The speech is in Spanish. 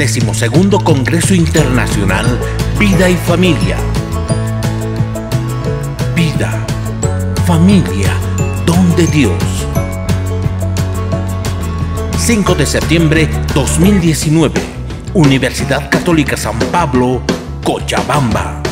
Decimosegundo Congreso Internacional Vida y Familia. Vida, familia, don de Dios. 5 de septiembre 2019, Universidad Católica San Pablo, Cochabamba.